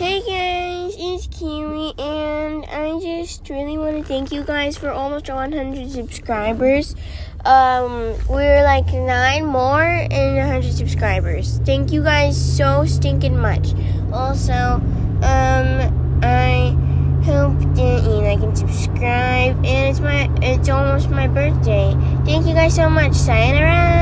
Hey guys, it's Kiwi, and I just really want to thank you guys for almost 100 subscribers. Um, we're like nine more and 100 subscribers. Thank you guys so stinking much. Also, um, I hope that you like and subscribe, and it's my it's almost my birthday. Thank you guys so much. Sayonara.